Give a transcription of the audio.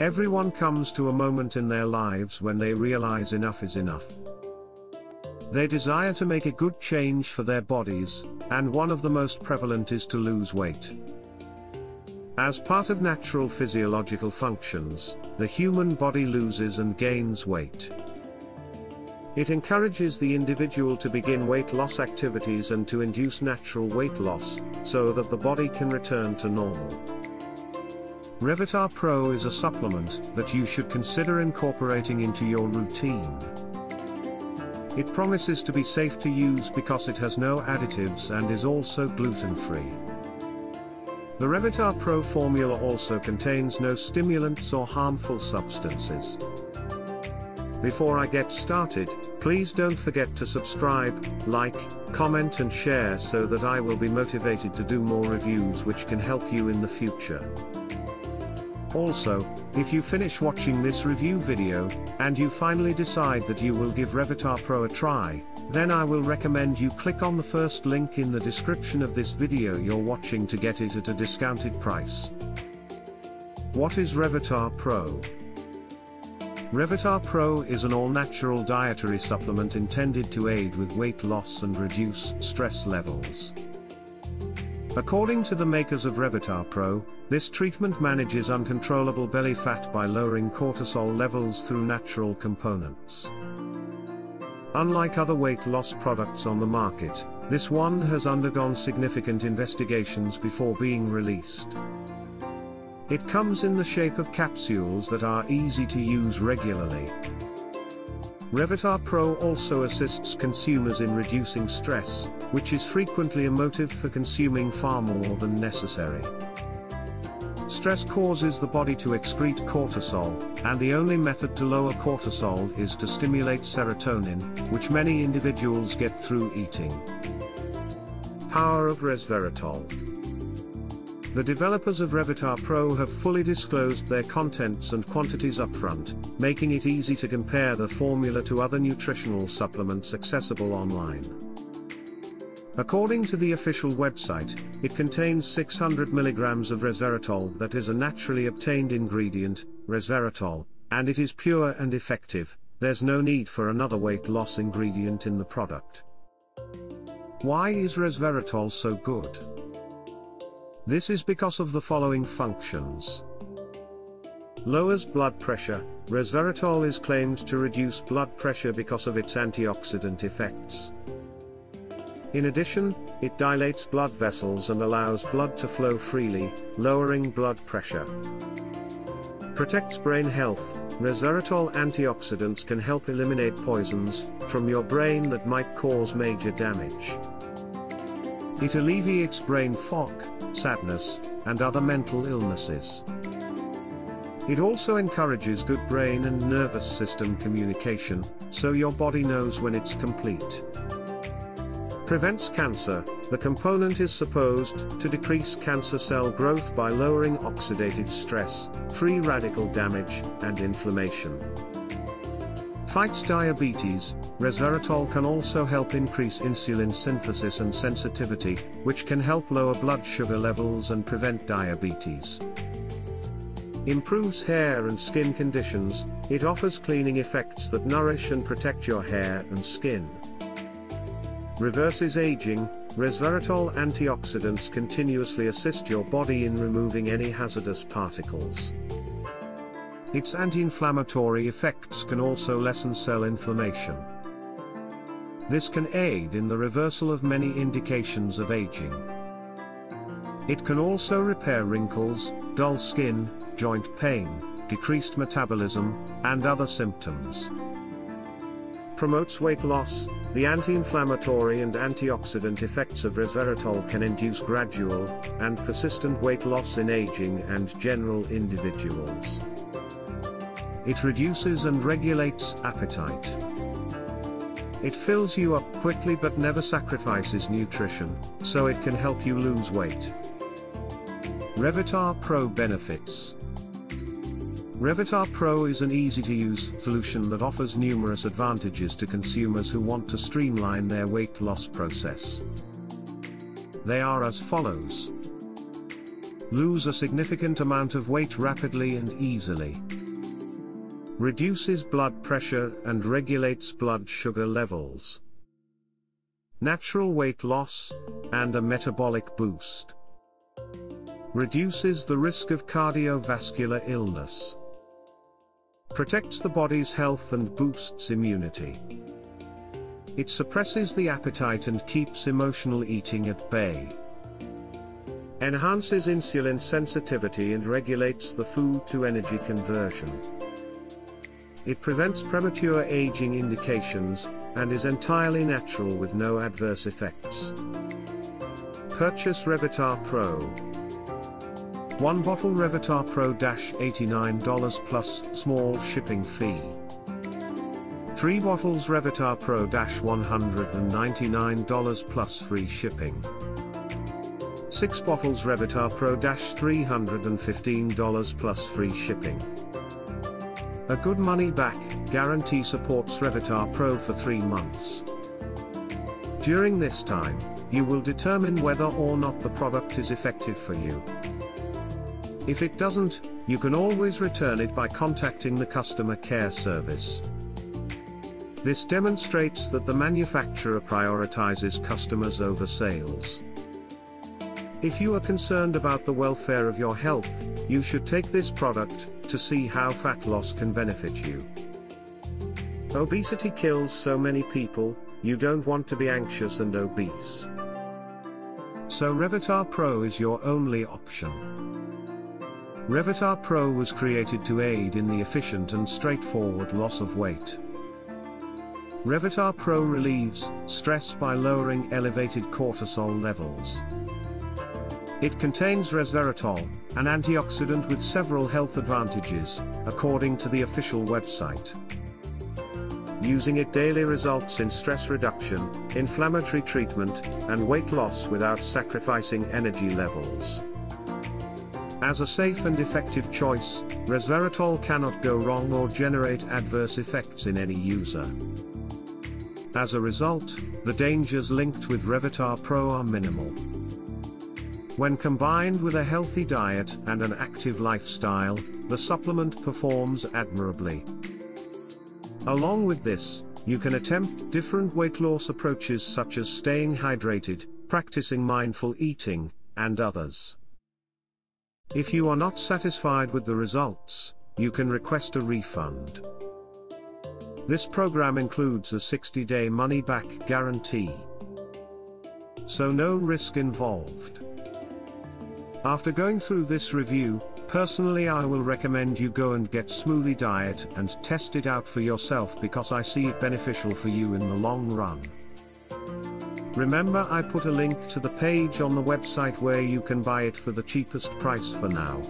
Everyone comes to a moment in their lives when they realize enough is enough. They desire to make a good change for their bodies, and one of the most prevalent is to lose weight. As part of natural physiological functions, the human body loses and gains weight. It encourages the individual to begin weight loss activities and to induce natural weight loss, so that the body can return to normal. Revitaa Pro is a supplement that you should consider incorporating into your routine. It promises to be safe to use because it has no additives and is also gluten-free. The Revitaa Pro formula also contains no stimulants or harmful substances. Before I get started, please don't forget to subscribe, like, comment and share so that I will be motivated to do more reviews which can help you in the future. Also, if you finish watching this review video, and you finally decide that you will give Revitaa Pro a try, then I will recommend you click on the first link in the description of this video you're watching to get it at a discounted price. What is Revitaa Pro? Revitaa Pro is an all-natural dietary supplement intended to aid with weight loss and reduce stress levels. According to the makers of Revitaa Pro, this treatment manages uncontrollable belly fat by lowering cortisol levels through natural components. Unlike other weight loss products on the market, this one has undergone significant investigations before being released. It comes in the shape of capsules that are easy to use regularly. Revitaa Pro also assists consumers in reducing stress, which is frequently a motive for consuming far more than necessary. Stress causes the body to excrete cortisol, and the only method to lower cortisol is to stimulate serotonin, which many individuals get through eating. Power of resveratrol. The developers of Revitaa Pro have fully disclosed their contents and quantities upfront, making it easy to compare the formula to other nutritional supplements accessible online. According to the official website, it contains 600 mg of resveratrol that is a naturally obtained ingredient, resveratrol, and it is pure and effective, there's no need for another weight loss ingredient in the product. Why is resveratrol so good? This is because of the following functions. Lowers blood pressure, resveratrol is claimed to reduce blood pressure because of its antioxidant effects. In addition, it dilates blood vessels and allows blood to flow freely, lowering blood pressure. Protects brain health, resveratrol antioxidants can help eliminate poisons from your brain that might cause major damage. It alleviates brain fog, sadness, and other mental illnesses. It also encourages good brain and nervous system communication, so your body knows when it's complete. Prevents cancer, the component is supposed to decrease cancer cell growth by lowering oxidative stress, free radical damage, and inflammation. Fights diabetes, resveratrol can also help increase insulin synthesis and sensitivity, which can help lower blood sugar levels and prevent diabetes. Improves hair and skin conditions, it offers cleaning effects that nourish and protect your hair and skin. Reverses aging, resveratrol antioxidants continuously assist your body in removing any hazardous particles. Its anti-inflammatory effects can also lessen cell inflammation. This can aid in the reversal of many indications of aging. It can also repair wrinkles, dull skin, joint pain, decreased metabolism, and other symptoms. Promotes weight loss, the anti-inflammatory and antioxidant effects of resveratrol can induce gradual and persistent weight loss in aging and general individuals. It reduces and regulates appetite. It fills you up quickly but never sacrifices nutrition, so it can help you lose weight. Revitaa Pro Benefits Revitaa Pro is an easy-to-use solution that offers numerous advantages to consumers who want to streamline their weight loss process. They are as follows. Lose a significant amount of weight rapidly and easily. Reduces blood pressure and regulates blood sugar levels. Natural weight loss, and a metabolic boost. Reduces the risk of cardiovascular illness. Protects the body's health and boosts immunity. It suppresses the appetite and keeps emotional eating at bay. Enhances insulin sensitivity and regulates the food to energy conversion. It prevents premature aging indications, and is entirely natural with no adverse effects. Purchase Revitaa Pro. One bottle Revitaa Pro $89 plus small shipping fee. 3 bottles Revitaa Pro $199 plus free shipping. 6 bottles Revitaa Pro $315 plus free shipping. A good money back guarantee supports Revitaa Pro for 3 months. During this time, you will determine whether or not the product is effective for you. If it doesn't, you can always return it by contacting the customer care service. This demonstrates that the manufacturer prioritizes customers over sales. If you are concerned about the welfare of your health, you should take this product to see how fat loss can benefit you. Obesity kills so many people, you don't want to be anxious and obese. So Revitaa Pro is your only option. Revitaa Pro was created to aid in the efficient and straightforward loss of weight. Revitaa Pro relieves stress by lowering elevated cortisol levels. It contains resveratrol, an antioxidant with several health advantages, according to the official website. Using it daily results in stress reduction, inflammatory treatment, and weight loss without sacrificing energy levels. As a safe and effective choice, resveratrol cannot go wrong or generate adverse effects in any user. As a result, the dangers linked with Revitaa Pro are minimal. When combined with a healthy diet and an active lifestyle, the supplement performs admirably. Along with this, you can attempt different weight loss approaches such as staying hydrated, practicing mindful eating, and others. If you are not satisfied with the results, you can request a refund. This program includes a 60-day money-back guarantee. So no risk involved. After going through this review, personally I will recommend you go and get Smoothie Diet and test it out for yourself because I see it beneficial for you in the long run. Remember I put a link to the page on the website where you can buy it for the cheapest price for now.